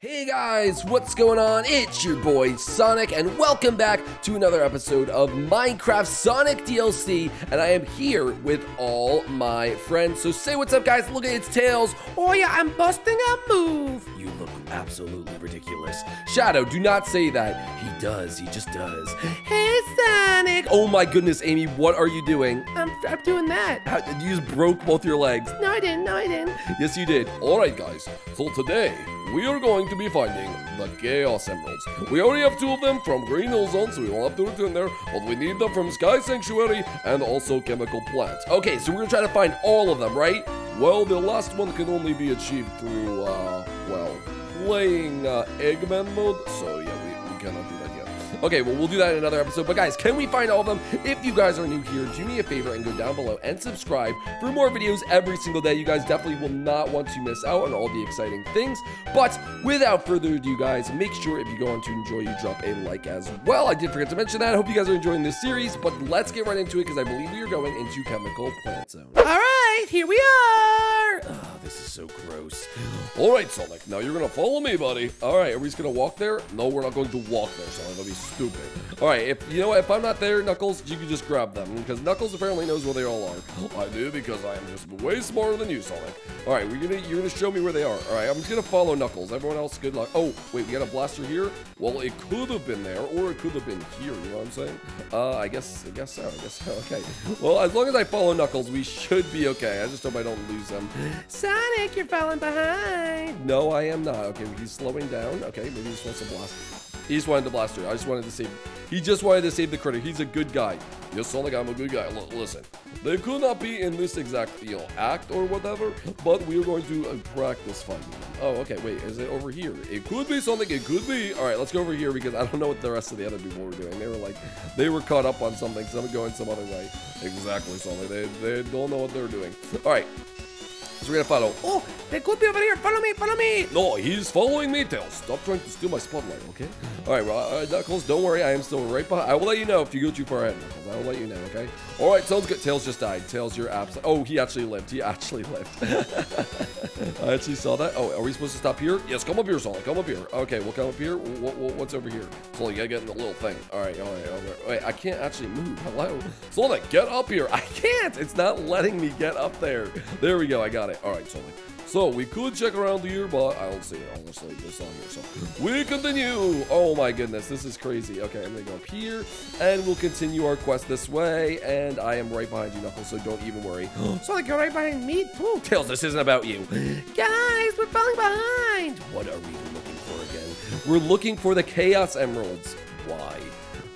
Hey guys, what's going on? It's your boy Sonic, and welcome back to another episode of Minecraft Sonic DLC. And I am here with all my friends. So say what's up, guys. Look at its tails. Oh yeah, I'm busting a move. You look absolutely ridiculous. Shadow, do not say that. He does. He just does. Hey Sonic. Oh my goodness, Amy, what are you doing? I'm, I'm doing that. How, you just broke both your legs. No, I didn't. No, I didn't. Yes, you did. All right, guys. So today we are going to be finding the Chaos Emeralds. We already have two of them from Green Hill Zone, so we won't have to return there, but we need them from Sky Sanctuary and also Chemical Plants. Okay, so we're gonna try to find all of them, right? Well, the last one can only be achieved through, uh, well, playing uh, Eggman mode, so yeah, we, we cannot do that yet. Okay, well, we'll do that in another episode. But guys, can we find all of them? If you guys are new here, do me a favor and go down below and subscribe for more videos every single day. You guys definitely will not want to miss out on all the exciting things. But without further ado, guys, make sure if you go on to enjoy, you drop a like as well. I did forget to mention that. I hope you guys are enjoying this series, but let's get right into it because I believe we are going into Chemical Plant Zone. All right, here we are. Oh, this is so gross. All right, Sonic, now you're gonna follow me, buddy. All right, are we just gonna walk there? No, we're not going to walk there, Sonic. That'll be stupid. All right, if you know what, if I'm not there, Knuckles, you can just grab them because Knuckles apparently knows where they all are. I do because I am just way smarter than you, Sonic. All right, we're gonna you're gonna show me where they are. All right, I'm just gonna follow Knuckles. Everyone else, good luck. Oh, wait, we got a blaster here. Well, it could have been there, or it could have been here. You know what I'm saying? Uh, I guess, I guess so. I guess so. Okay. Well, as long as I follow Knuckles, we should be okay. I just hope I don't lose them. Sonic, you're falling behind. No, I am not. Okay, he's slowing down. Okay, maybe he just wants to blast. He just wanted to blast her. I just wanted to save. He just wanted to save the critter. He's a good guy. Yes, Sonic, I'm a good guy. L listen, they could not be in this exact, you know, act or whatever, but we are going to uh, practice fighting them. Oh, okay. Wait, is it over here? It could be something. It could be. All right, let's go over here because I don't know what the rest of the other people were doing. They were like, they were caught up on something. Some going some other way. Exactly, Sonic. They they don't know what they're doing. All right. So we're gonna follow. Oh, they could be over here. Follow me. Follow me. No, he's following me, Tails. Stop trying to steal my spotlight, okay? All right, well, uh, Knuckles, don't worry. I am still right behind. I will let you know if you go too far ahead, Knuckles. I will let you know, okay? All right, sounds good. Tails just died. Tails, you're absolute. Oh, he actually lived. He actually lived. I actually saw that. Oh, are we supposed to stop here? Yes, come up here, Sonic. Come up here. Okay, we'll come up here. What, what, what's over here? Sonic, you gotta get in the little thing. All right, all right, all right. Wait, I can't actually move. Hello? Sonic, get up here. I can't. It's not letting me get up there. There we go. I got it. All right, Sonic. So we could check around here, but I don't see it honestly. It's on here. So we continue. Oh my goodness, this is crazy. Okay, I'm gonna go up here, and we'll continue our quest this way. And I am right behind you, Knuckles. So don't even worry. Sonic, you're right behind me. Ooh. Tails, this isn't about you. Guys, we're falling behind. What are we looking for again? We're looking for the Chaos Emeralds. Why?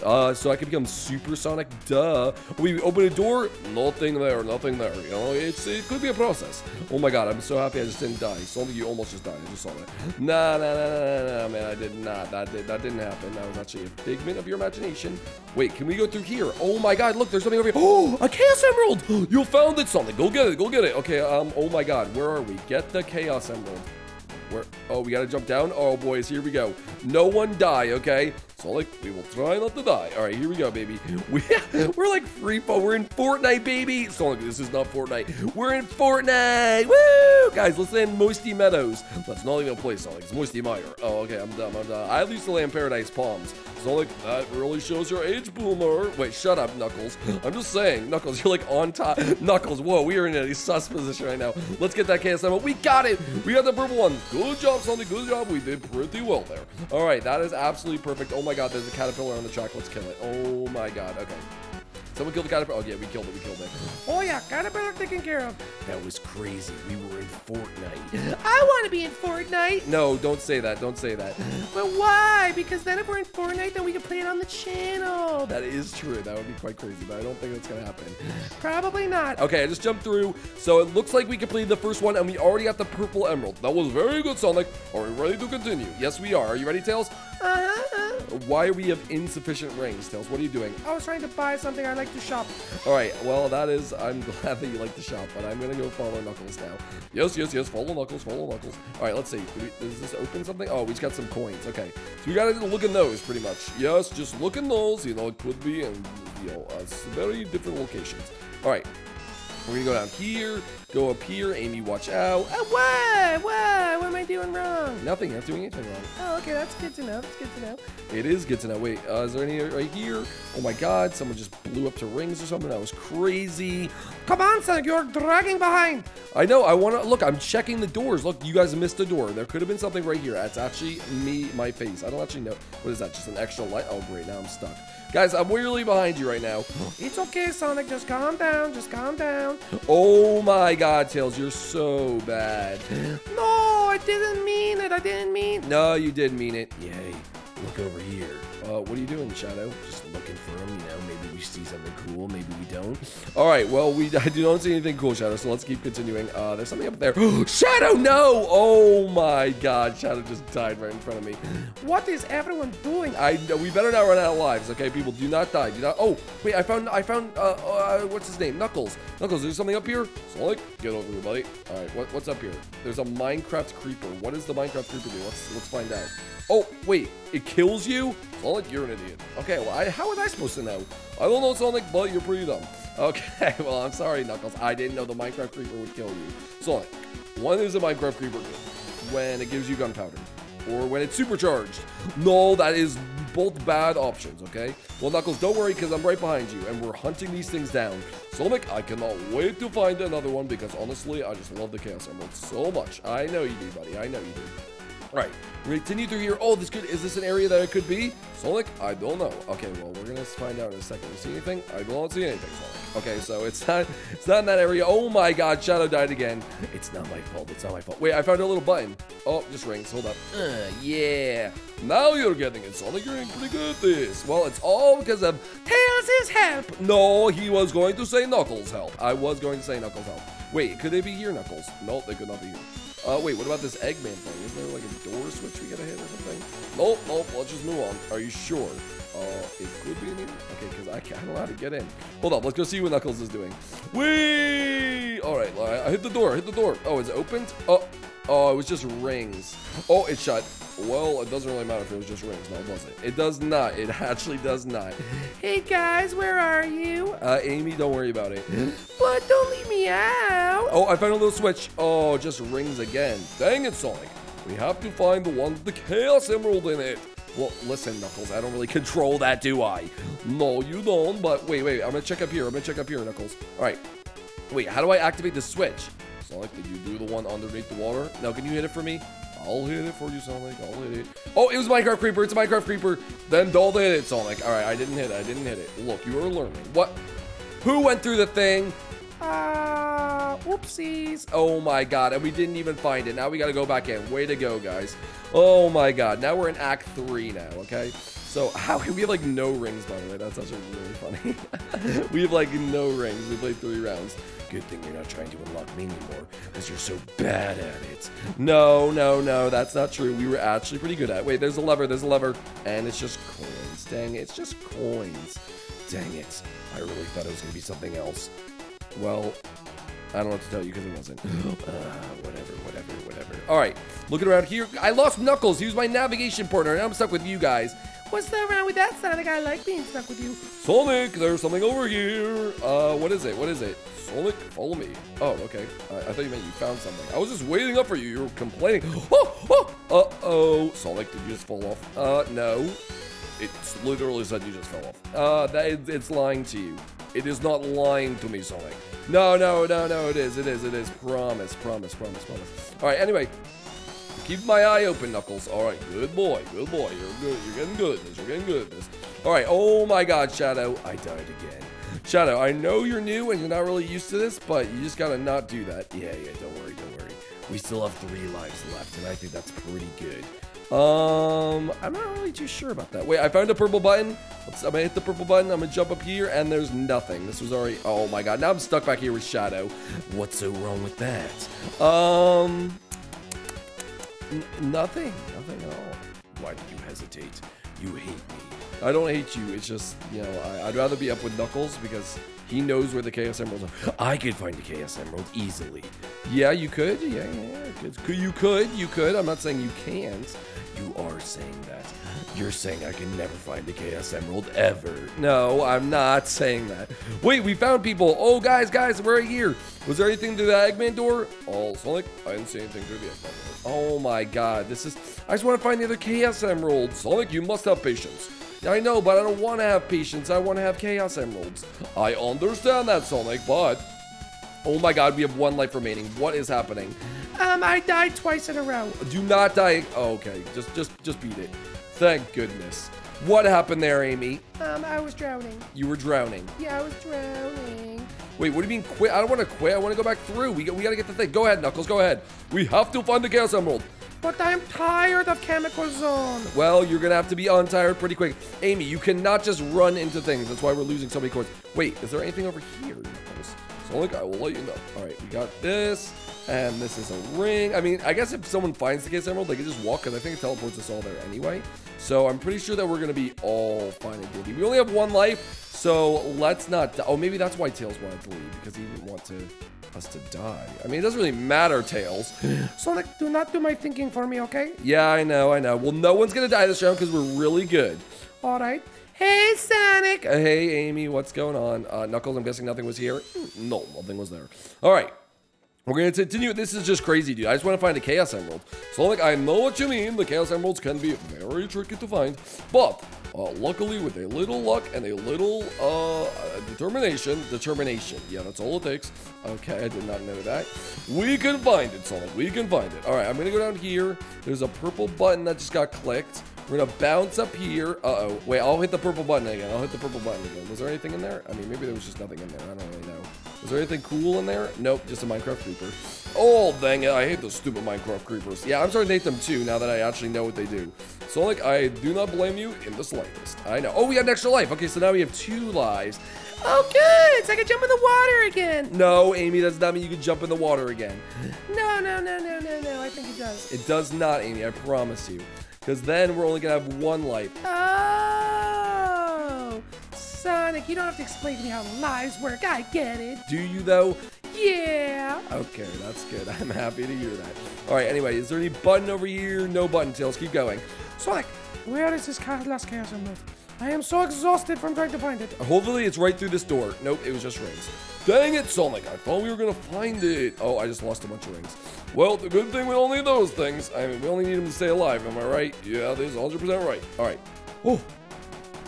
Uh, so I can become supersonic. Duh. We open a door, nothing there, nothing there. You know, it's it could be a process. Oh my god, I'm so happy I just didn't die. So you almost just died. I just saw that. Nah, nah, nah, nah, nah, man. I did not. That did that didn't happen. That was actually a figment of your imagination. Wait, can we go through here? Oh my god, look, there's something over here. Oh, a Chaos Emerald. You found it, something. Go get it. Go get it. Okay. Um. Oh my god, where are we? Get the Chaos Emerald. Where? Oh, we gotta jump down. Oh, boys, here we go. No one die, okay? So, like, we will try not to die. All right, here we go, baby. We, we're like free fall. We're in Fortnite, baby. So, like, this is not Fortnite. We're in Fortnite. Woo! Guys, let's land Moisty Meadows. That's not even a place, Sonic. It's Moisty Mire. Oh, okay, I'm dumb. I'm dumb. I used to land Paradise Palms. So, like, that really shows your age, boomer. Wait, shut up, Knuckles. I'm just saying, Knuckles, you're like on top. Knuckles, whoa, we are in a sus position right now. Let's get that KSM. We got it. We got the purple one. Good job, Sonic. Good job. We did pretty well there. All right, that is absolutely perfect. Oh my god, there's a caterpillar on the track. Let's kill it. Oh my god. Okay. Someone killed the caterpillar. Oh yeah, we killed it. We killed it. Oh yeah, caterpillar taken care of. That was crazy. We were in Fortnite. I want to be in Fortnite. No, don't say that. Don't say that. But why? Because then if we're in Fortnite, then we can play it on the channel. That is true. That would be quite crazy, but I don't think that's gonna happen. Probably not. Okay, I just jumped through. So it looks like we completed the first one, and we already got the purple emerald. That was very good, Sonic. Are we ready to continue? Yes, we are. Are you ready, Tails? Uh-huh. Why are we of insufficient rings, Tails? What are you doing? I was trying to buy something. I like to shop. All right, well, that is, I'm glad that you like to shop, but I'm going to go follow Knuckles now. Yes, yes, yes, follow Knuckles, follow Knuckles. All right, let's see. Does this open something? Oh, we just got some coins. Okay, so we got to look in those pretty much. Yes, just look in those. You know, it could be in, you know, uh, very different locations. All right, we're to go down here, go up here. Amy, watch out. Uh, why? Why? What am I doing wrong? Nothing. Not doing anything wrong. Oh, okay, that's good to know. That's good to know. It is good to know. Wait, uh, is there any right here? Oh my god, someone just blew up to rings or something. That was crazy. Come on, Sonic, you're dragging behind. I know. I want to look. I'm checking the doors. Look, you guys missed a door. There could have been something right here. That's actually me, my face. I don't actually know. What is that? Just an extra light? Oh, great. Now I'm stuck. Guys, I'm really behind you right now. It's okay, Sonic. Just calm down. Just calm down. Oh my god, Tails, you're so bad. No, I didn't mean it. I didn't mean. No, you did mean it. Yay. Look over here. Uh, what are you doing, Shadow? Just looking for him, you know. Maybe we see something cool. Maybe we don't. All right. Well, we I do not see anything cool, Shadow. So let's keep continuing. Uh, there's something up there. Shadow, no! Oh my God, Shadow just died right in front of me. What is everyone doing? I we better not run out of lives. Okay, people, do not die. Do not. Oh, wait. I found. I found. Uh, uh what's his name? Knuckles. Knuckles. There's something up here. Sonic, get over here, buddy. All right. What, what's up here? There's a Minecraft creeper. What does the Minecraft creeper do? Let's let's find out. Oh, wait, it kills you? Sonic, you're an idiot. Okay, well, I, how was I supposed to know? I don't know, Sonic, but you're pretty dumb. Okay, well, I'm sorry, Knuckles. I didn't know the Minecraft Creeper would kill you. Sonic, when is a Minecraft Creeper good? When it gives you gunpowder. Or when it's supercharged. No, that is both bad options, okay? Well, Knuckles, don't worry, because I'm right behind you, and we're hunting these things down. Sonic, I cannot wait to find another one, because honestly, I just love the Chaos Emerald so much. I know you do, buddy. I know you do. Right, continue through here. Oh, this could is this an area that it could be? Sonic? I don't know. Okay, well, we're gonna find out in a second. See anything? I don't see anything, Sonic. Okay, so it's not it's not in that area. Oh my god, Shadow died again. It's not my fault. It's not my fault. Wait, I found a little button. Oh, just rings. Hold up. Uh, yeah. Now you're getting it, Sonic. You're pretty good at this. Well, it's all because of Tails' help. No, he was going to say Knuckles' help. I was going to say Knuckles' help. Wait, could they be here, Knuckles? No, they could not be here. Uh, wait, what about this Eggman thing? Is there like a door switch we gotta hit or something? Nope, nope, let's just move on. Are you sure? Uh, it could be in here? Okay, because I, can't, how to get in. Hold up, let's go see what Knuckles is doing. Whee! Alright, I hit the door, hit the door. Oh, it's opened? Oh, oh, it was just rings. Oh, it shut. Well, it doesn't really matter if it was just rings. No, it doesn't. It does not. It actually does not. Hey, guys, where are you? Uh, Amy, don't worry about it. But don't leave me out. Oh, I found a little switch. Oh, just rings again. Dang it, Sonic. We have to find the one with the Chaos Emerald in it. Well, listen, Knuckles, I don't really control that, do I? No, you don't, but wait, wait, I'm gonna check up here. I'm gonna check up here, Knuckles. All right. Wait, how do I activate the switch? Sonic, did you do the one underneath the water? Now, can you hit it for me? I'll hit it for you, Sonic. I'll hit it. Oh, it was Minecraft Creeper. It's a Minecraft Creeper. Then don't hit it, Sonic. All right, I didn't hit it. I didn't hit it. Look, you are learning. What? Who went through the thing? Ah, whoopsies. Oh my god, and we didn't even find it. Now we gotta go back in. Way to go, guys. Oh my god. Now we're in Act 3 now, okay? So, how can we have like no rings, by the way? That's actually really funny. we have like no rings. We played three rounds. Good thing you're not trying to unlock me anymore, because you're so bad at it. No, no, no, that's not true. We were actually pretty good at it. Wait, there's a lever, there's a lever. And it's just coins. Dang, it, it's just coins. Dang it. I really thought it was going to be something else. Well, I don't know what to tell you because it wasn't. uh, whatever, whatever, whatever. All right, looking around here. I lost Knuckles. He was my navigation partner, and I'm stuck with you guys. What's the wrong with that, Sonic? I like being stuck with you. Sonic, there's something over here. Uh, what is it? What is it? Sonic, follow me. Oh, okay. I, I thought you meant you found something. I was just waiting up for you. You were complaining. Oh, oh, uh-oh. Sonic, did you just fall off? Uh, no. It's literally said you just fell off. Uh, that, it's lying to you. It is not lying to me, Sonic. No, no, no, no, it is, it is, it is. Promise, promise, promise, promise. All right, anyway. Keep my eye open, Knuckles. All right, good boy, good boy. You're good, you're getting good at this, you're getting good at this. All right, oh my god, Shadow, I died again. Shadow, I know you're new and you're not really used to this, but you just gotta not do that. Yeah, yeah, don't worry, don't worry. We still have three lives left, and I think that's pretty good. Um, I'm not really too sure about that. Wait, I found a purple button. Let's, I'm gonna hit the purple button. I'm gonna jump up here, and there's nothing. This was already. Oh my god! Now I'm stuck back here with Shadow. What's so wrong with that? Um, nothing. Nothing at all. Why did you hesitate? You hate me. I don't hate you. It's just you know I, would rather be up with Knuckles because he knows where the Chaos Emeralds are. I could find the Chaos Emerald easily. Yeah, you could. Yeah, yeah. You could. You could. You could. I'm not saying you can't. You are saying that. You're saying I can never find the Chaos Emerald ever. No, I'm not saying that. Wait, we found people. Oh, guys, guys, we're here. Was there anything through the Eggman door? Oh, Sonic, I didn't see anything through the Eggman door. Oh my god, this is... I just want to find the other Chaos Emeralds. Sonic, you must have patience. I know, but I don't want to have patience. I want to have Chaos Emeralds. I understand that, Sonic, but... Oh my god, we have one life remaining. What is happening? Um, I died twice in a row. Do not die. Oh, okay, just just just beat it. Thank goodness. What happened there, Amy? Um, I was drowning. You were drowning. Yeah, I was drowning. Wait, what do you mean quit? I don't want to quit. I want to go back through. We, got we got to get the thing. Go ahead, Knuckles. Go ahead. We have to find the Chaos Emerald. But I'm tired of Chemical Zone. Well, you're going to have to be untired pretty quick. Amy, you cannot just run into things. That's why we're losing so many coins. Wait, is there anything over here, Knuckles? Sonic, I will let you know. All right, we got this. And this is a ring. I mean, I guess if someone finds the Chaos Emerald, they can just walk, because I think it teleports us all there anyway. So I'm pretty sure that we're going to be all fine and dandy. We only have one life, so let's not... Oh, maybe that's why Tails wanted to leave, because he didn't want to us to die. I mean, it doesn't really matter, Tails. Sonic, do not do my thinking for me, okay? yeah, I know, I know. Well, no one's going to die this round because we're really good. All right. Hey, Sonic. Uh, hey, Amy, what's going on? Uh, Knuckles, I'm guessing nothing was here? No, nothing was there. All right. We're going to continue. This is just crazy, dude. I just want to find a Chaos Emerald. So, like, I know what you mean. The Chaos Emeralds can be very tricky to find. But, uh, luckily, with a little luck and a little uh, determination, determination. Yeah, that's all it takes. Okay, I did not know that. We can find it, Sonic. We can find it. All right, I'm going to go down here. There's a purple button that just got clicked. We're gonna bounce up here. Uh-oh. Wait, I'll hit the purple button again. I'll hit the purple button again. Was there anything in there? I mean, maybe there was just nothing in there. I don't really know. Was there anything cool in there? Nope, just a Minecraft creeper. Oh, dang it. I hate those stupid Minecraft creepers. Yeah, I'm starting to hate them too now that I actually know what they do. Sonic, I do not blame you in the slightest. I know. Oh, we got an extra life. Okay, so now we have two lives. Oh, good. So I can jump in the water again. No, Amy, does not mean you can jump in the water again. No, no, no, no, no, no. I think it does. It does not, Amy. I promise you. Because then we're only going to have one life. Oh, Sonic, you don't have to explain to me how lives work. I get it. Do you, though? Yeah. Okay, that's good. I'm happy to hear that. All right, anyway, is there any button over here? No button, Tails. Keep going. Sonic, where is this last Chaos Emerald? I am so exhausted from trying to find it. Hopefully it's right through this door. Nope, it was just rings. Dang it, Sonic. I thought we were going to find it. Oh, I just lost a bunch of rings. Well, the good thing we don't need those things. I mean, we only need them to stay alive. Am I right? Yeah, this is 100% right. All right. Oh,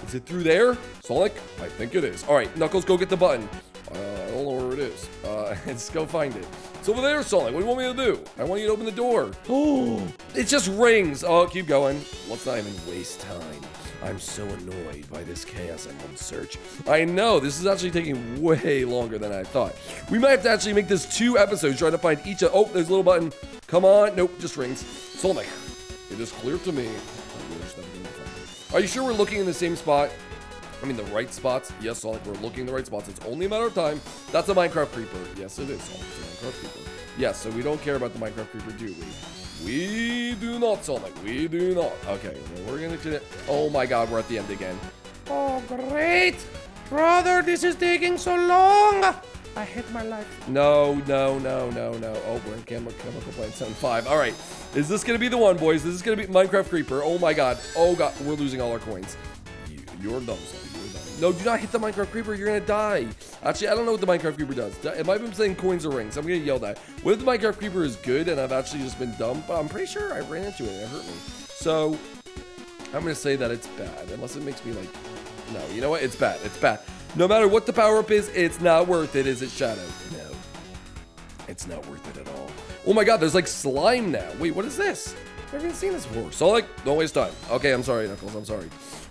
is it through there? Sonic? I think it is. All right, Knuckles, go get the button. Uh, I don't know where it is. Uh, let's go find it. It's over there, Sonic. What do you want me to do? I want you to open the door. Oh, it just rings. Oh, keep going. Let's not even waste time. I'm so annoyed by this Chaos I'm on search. I know, this is actually taking way longer than I thought. We might have to actually make this two episodes trying to find each Oh, there's a little button. Come on. Nope, just rings. Sonic, it is clear to me. Are you sure we're looking in the same spot? I mean, the right spots? Yes, Sonic, we're looking in the right spots. It's only a matter of time. That's a Minecraft creeper. Yes, it is, Sonic. It's a Minecraft creeper. Yes, so we don't care about the Minecraft creeper, do we? We do not, Sonic. We do not. Okay, we're gonna get it. Oh my god, we're at the end again. Oh, great. Brother, this is taking so long. I hate my life. No, no, no, no, no. Oh, we're in Chem Chemical Plant 75. All right. Is this going to be the one, boys? This is going to be Minecraft Creeper. Oh, my God. Oh, God. We're losing all our coins. You, you're dumb, son. No, do not hit the Minecraft Creeper. You're going to die. Actually, I don't know what the Minecraft Creeper does. It might been saying coins or rings. I'm going to yell that. What if the Minecraft Creeper is good and I've actually just been dumb? But I'm pretty sure I ran into it and it hurt me. So, I'm going to say that it's bad. Unless it makes me like... No, you know what? It's bad. It's bad. No matter what the power-up is, it's not worth it, is it, Shadow? No. It's not worth it at all. Oh my god, there's like slime now. Wait, what is this? Never even seen this before. So like, don't waste time. Okay, I'm sorry, Knuckles. I'm sorry.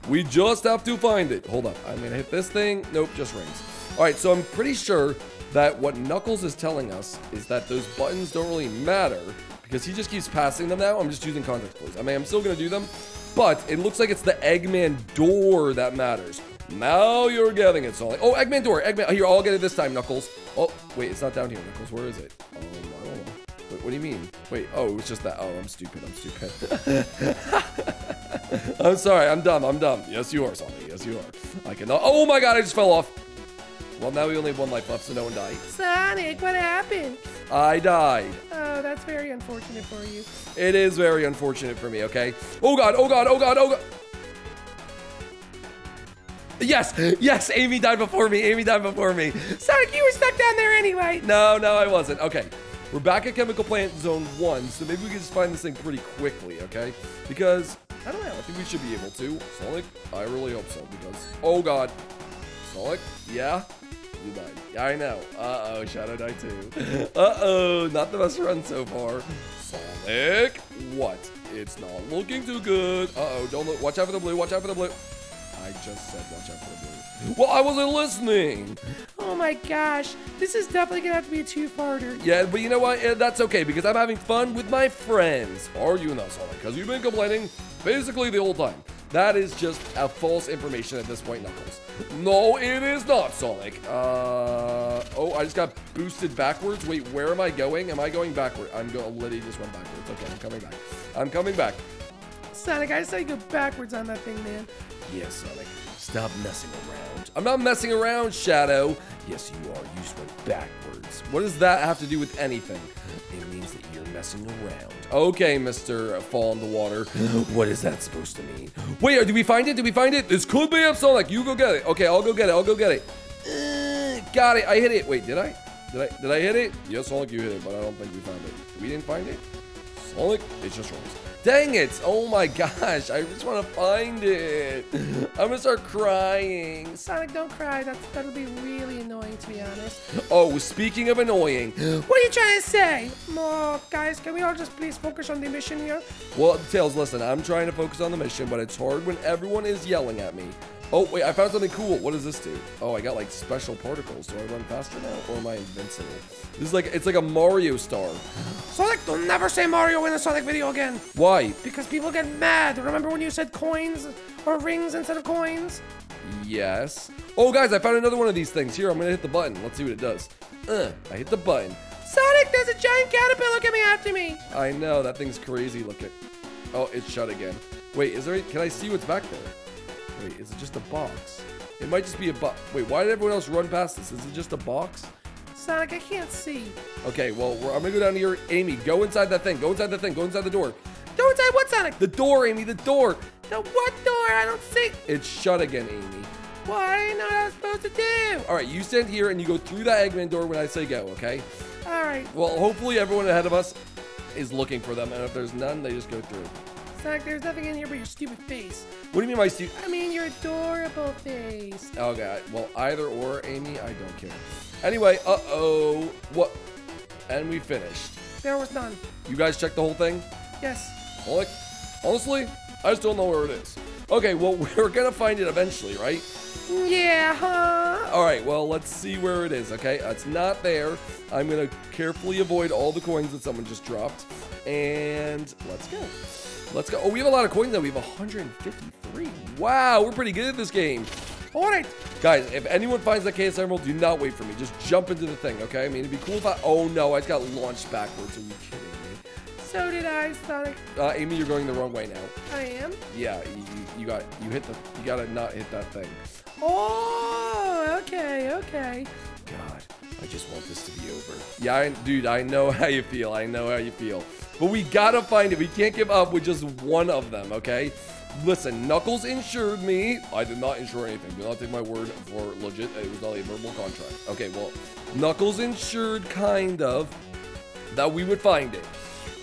We just have to find it. Hold up. I'm gonna hit this thing. Nope, just rings. All right, so I'm pretty sure that what Knuckles is telling us is that those buttons don't really matter because he just keeps passing them now. I'm just using context clues. I mean, I'm still gonna do them, but it looks like it's the Eggman door that matters. Now you're getting it, Sonic. Oh, Eggman door. Eggman. Here, I'll get it this time, Knuckles. Oh, wait, it's not down here, Knuckles. Where is it? What do you mean? Wait, oh, it was just that. Oh, I'm stupid. I'm stupid. I'm sorry. I'm dumb. I'm dumb. Yes, you are, Sonic. Yes, you are. I cannot. Oh my god, I just fell off. Well, now we only have one life left, so no one died. Sonic, what happened? I died. Oh, that's very unfortunate for you. It is very unfortunate for me, okay? Oh god, oh god, oh god, oh god. Yes, yes, Amy died before me. Amy died before me. Sonic, you were stuck down there anyway. No, no, I wasn't. Okay. We're back at Chemical Plant Zone 1, so maybe we can just find this thing pretty quickly, okay? Because, I don't know, I think we should be able to. Sonic, I really hope so, because, oh god. Sonic, yeah? You died. Yeah, I know. Uh-oh, Shadow died too. Uh-oh, not the best run so far. Sonic, what? It's not looking too good. Uh-oh, don't look. Watch out for the blue, watch out for the blue. I just said watch out for the blue. Well, I wasn't listening. Oh my gosh, this is definitely gonna have to be a two-parter. Yeah, but you know what? Yeah, that's okay because I'm having fun with my friends. Are you not, Sonic? Because you've been complaining basically the whole time. That is just a false information at this point, Knuckles. No, it is not, Sonic. Uh, oh, I just got boosted backwards. Wait, where am I going? Am I going backward? I'm going. Literally just went backwards. Okay, I'm coming back. I'm coming back. Sonic, I saw you go backwards on that thing, man. Yes, Sonic. Stop messing around. I'm not messing around, Shadow. Yes, you are. You just went backwards. What does that have to do with anything? It means that you're messing around. Okay, Mr. Fall in the Water. What is that supposed to mean? Wait, did we find it? Did we find it? This could be up, Sonic. You go get it. Okay, I'll go get it. I'll go get it. Uh, got it. I hit it. Wait, did I? Did I? Did I hit it? Yes, Sonic, you hit it, but I don't think we found it. We didn't find it. Sonic, it's just yours. Dang it! Oh my gosh, I just want to find it. I'm gonna start crying. Sonic, don't cry. That's that'll be really annoying, to be honest. Oh, speaking of annoying, What are you trying to say? Oh, guys, can we all just please focus on the mission here? well, Tails, listen, I'm trying to focus on the mission, but it's hard when everyone is yelling at me. Oh, wait, I found something cool. What does this do? Oh, I got like special particles. Do I run faster now, or am I invincible? This is like, it's like a Mario star. Sonic, don't never say Mario in a Sonic video again. Why? Because people get mad. Remember when you said coins or rings instead of coins? Yes. Oh, guys, I found another one of these things. Here, I'm gonna hit the button. Let's see what it does. Uh, I hit the button. Sonic, there's a giant caterpillar coming after me. I know, that thing's crazy looking. Oh, it's shut again. Wait, is there, can I see what's back there? Wait, is it just a box? It might just be a box. Wait, why did everyone else run past this? Is it just a box? Sonic, I can't see. Okay, well, we're, I'm gonna go down here. Amy, go inside that thing. Go inside that thing. Go inside the door. Go inside what, Sonic? The door, Amy, the door. The what door? I don't see. It's shut again, Amy. Well, I didn't know what I was supposed to do. All right, you stand here and you go through that Eggman door when I say go, okay? All right. Well, hopefully everyone ahead of us is looking for them, and if there's none, they just go through. There's nothing in here but your stupid face. What do you mean, my stupid? I mean, your adorable face. Okay, well, either or, Amy, I don't care. Anyway, uh-oh. What? And we finished. There was none. You guys checked the whole thing? Yes. Well, like, honestly, I just don't know where it is. Okay, well, we're gonna find it eventually, right? Yeah, huh? All right, well, let's see where it is, okay? Uh, it's not there. I'm gonna carefully avoid all the coins that someone just dropped. And let's go. Let's go. Oh, we have a lot of coins now. We have 153. Wow, we're pretty good at this game. All right. Guys, if anyone finds that Chaos Emerald, do not wait for me. Just jump into the thing, okay? I mean, it'd be cool if I... Oh, no, I just got launched backwards. Are you kidding? So did I, Sonic. Uh, Amy, you're going the wrong way now. I am. Yeah, you, you got... You hit the... You gotta not hit that thing. Oh, okay, okay. God, I just want this to be over. Yeah, I, dude, I know how you feel. I know how you feel. But we gotta find it. We can't give up with just one of them, okay? Listen, Knuckles insured me. I did not insure anything. Do not take my word for legit. It was not a verbal contract. Okay, well, Knuckles insured, kind of, that we would find it.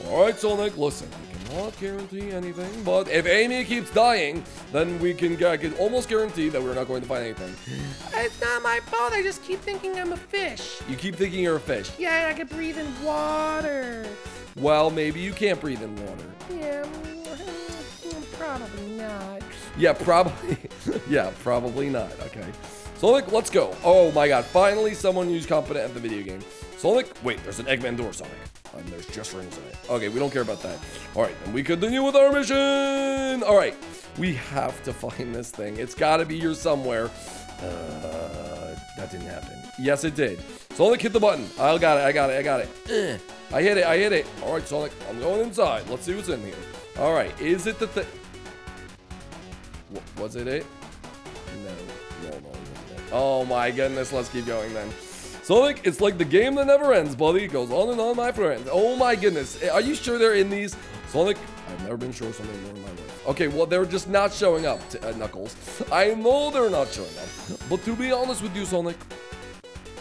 All right, Sonic, listen. We cannot guarantee anything, but if Amy keeps dying, then we can, I can almost guarantee that we're not going to find anything. It's not my fault. I just keep thinking I'm a fish. You keep thinking you're a fish. Yeah, I can breathe in water. Well, maybe you can't breathe in water. Yeah, probably not. Yeah, probably. yeah, probably not. Okay. Sonic, let's go. Oh my god, finally someone who's competent at the video game. Sonic, wait, there's an Eggman door, Sonic. And there's just rings in it. Okay, we don't care about that. All right, then we continue with our mission. All right, we have to find this thing. It's got to be here somewhere. Uh, that didn't happen. Yes, it did. Sonic, hit the button. I got it, I got it, I got it. I hit it, I hit it. All right, Sonic, I'm going inside. Let's see what's in here. All right, is it the thing? Was it it? No, no, no, it. Oh my goodness, let's keep going then. Sonic, it's like the game that never ends, buddy. It goes on and on, my friend. Oh my goodness. Are you sure they're in these? Sonic, I've never been sure something more in my life. Okay, well, they're just not showing up, to, uh, Knuckles. I know they're not showing up. But to be honest with you, Sonic,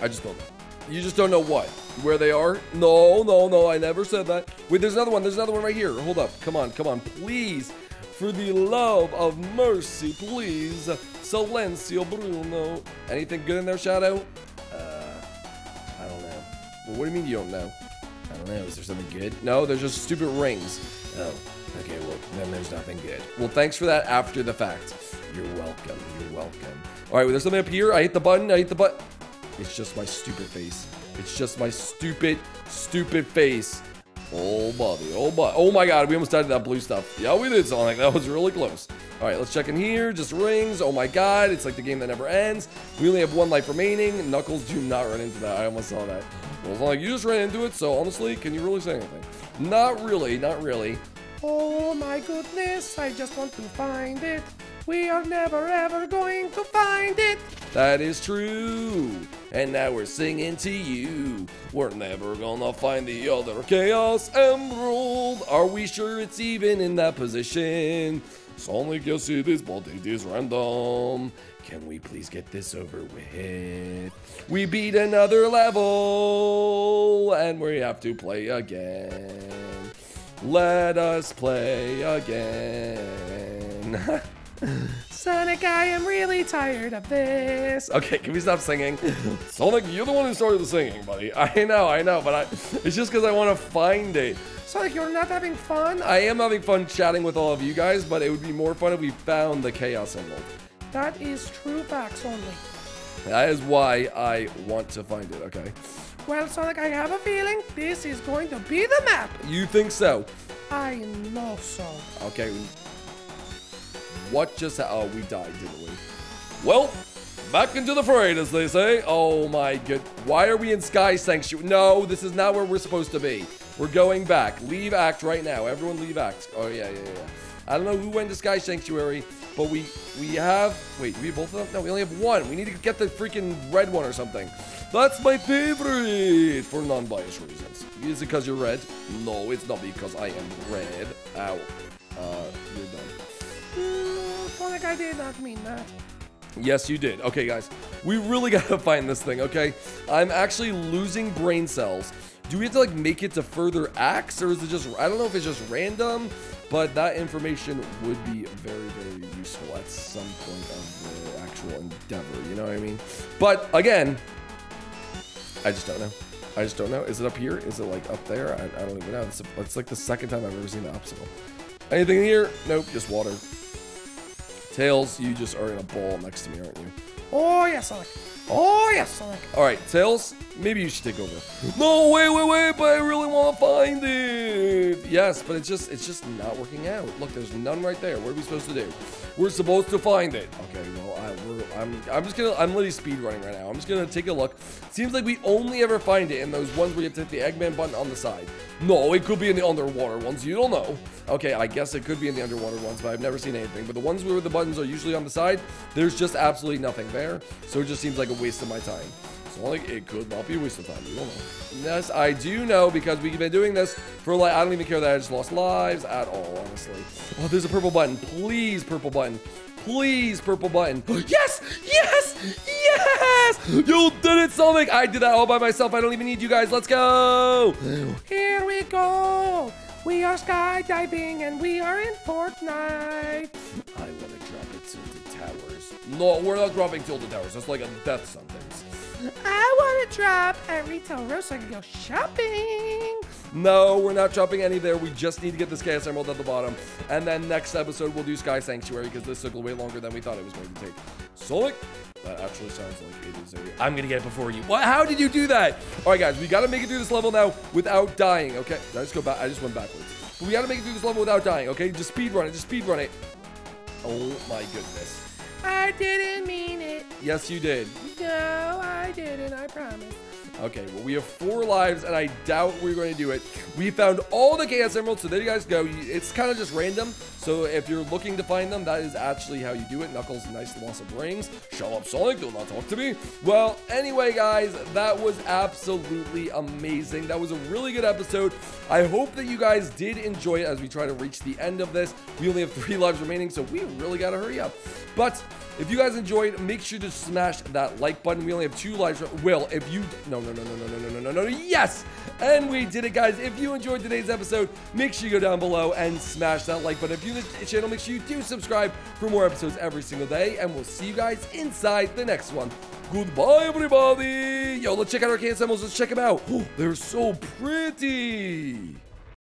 I just don't know. You just don't know what? Where they are? No, no, no, I never said that. Wait, there's another one. There's another one right here. Hold up. Come on, come on. Please, for the love of mercy, please. Silencio Bruno. Anything good in there, Shadow? Well, what do you mean you don't know? I don't know. Is there something good? No, there's just stupid rings. Oh, okay. Well, then there's nothing good. Well, thanks for that after the fact. You're welcome. You're welcome. All right, well, there's something up here. I hit the button. I hit the button. It's just my stupid face. It's just my stupid, stupid face. Oh, buddy. Oh, buddy. Oh, my God. We almost died to that blue stuff. Yeah, we did, Sonic. That was really close. All right, let's check in here. Just rings. Oh, my God. It's like the game that never ends. We only have one life remaining. Knuckles, do not run into that. I almost saw that. Well, like you just ran into it, so honestly, can you really say anything? Not really. Not really. Oh my goodness, I just want to find it. We are never ever going to find it. That is true. And now we're singing to you. We're never gonna find the other Chaos Emerald. Are we sure it's even in that position? Sonic, yes it is, but it is random. Can we please get this over with? We beat another level, and we have to play again. Let us play again. Sonic, I am really tired of this. Okay, can we stop singing? Sonic, you're the one who started the singing, buddy. I know, I know, but I, it's just because I want to find it. Sonic, you're not having fun? I am having fun chatting with all of you guys, but it would be more fun if we found the Chaos Emerald. That is true facts only. That is why I want to find it, okay? Well, Sonic, I have a feeling this is going to be the map. You think so? I know so. Okay. What just Oh, we died, didn't we? Well, back into the fray, as they say. Oh my good. Why are we in Sky Sanctuary? No, this is not where we're supposed to be. We're going back. Leave Act right now. Everyone leave Act. Oh, yeah, yeah, yeah. I don't know who went to Sky Sanctuary, but we we have... Wait, we both of them? No, we only have one. We need to get the freaking red one or something. That's my favorite for non-biased reasons. Is it because you're red? No, it's not because I am red. Ow. Uh, you're done. I did not mean that. Yes, you did. Okay, guys. We really gotta find this thing, okay? I'm actually losing brain cells. Do we have to, like, make it to further acts, or is it just... I don't know if it's just random, but that information would be very, very useful at some point of the actual endeavor, you know what I mean? But, again, I just don't know. I just don't know. Is it up here? Is it, like, up there? I, I don't even know. It's, it's like the second time I've ever seen the obstacle. Anything in here? Nope, just water. Tails, you just are in a ball next to me, aren't you? Oh, yes, Sonic. Oh, yes, Sonic. All right, Tails, maybe you should take over. No, wait, wait, wait, but I really want to find it. Yes, but it's just, it's just not working out. Look, there's none right there. What are we supposed to do? We're supposed to find it. Okay, well, I, I'm, I'm just gonna, I'm literally speed running right now. I'm just gonna take a look. Seems like we only ever find it in those ones where you have to hit the Eggman button on the side. No, it could be in the underwater ones. You don't know. Okay, I guess it could be in the underwater ones, but I've never seen anything. But the ones where the buttons are usually on the side, there's just absolutely nothing there. So it just seems like a waste of my time. So like it could not be a waste of time. You don't know. Yes, I do know because we've been doing this for like I don't even care that I just lost lives at all, honestly. Oh, there's a purple button. Please, purple button. Please, purple button. Yes! Yes! Yes! You did it, Sonic! I did that all by myself. I don't even need you guys. Let's go! Here we go. We are skydiving and we are in Fortnite. I want to drop it tilted towers. No, we're not dropping tilted towers. That's like a death sentence. I want to drop so I can go shopping. No, we're not dropping any there. We just need to get this Chaos Emerald at the bottom. And then next episode, we'll do Sky Sanctuary because this took way longer than we thought it was going to take. Sonic, that actually sounds like it is a... I'm going to get it before you. What? How did you do that? All right, guys, we got to make it through this level now without dying, okay? Did I just go back? I just went backwards. But we got to make it through this level without dying, okay? Just speed run it. Just speed run it. Oh, my goodness. I didn't mean it. Yes, you did. No, I didn't. I promise. Okay, well, we have four lives, and I doubt we're going to do it. We found all the Chaos Emeralds, so there you guys go. It's kind of just random, so if you're looking to find them, that is actually how you do it. Knuckles, nice loss of rings. Shut up, Sonic, do not talk to me. Well, anyway, guys, that was absolutely amazing. That was a really good episode. I hope that you guys did enjoy it as we try to reach the end of this. We only have three lives remaining, so we really got to hurry up. But if you guys enjoyed, make sure to smash that like button. We only have two likes. Will, if you... No, no, no, no, no, no, no, no, no, no. Yes! And we did it, guys. If you enjoyed today's episode, make sure you go down below and smash that like button. If you're new to the channel, make sure you do subscribe for more episodes every single day. And we'll see you guys inside the next one. Goodbye, everybody. Yo, let's check out our KSMs. Let's check them out. Oh, they're so pretty.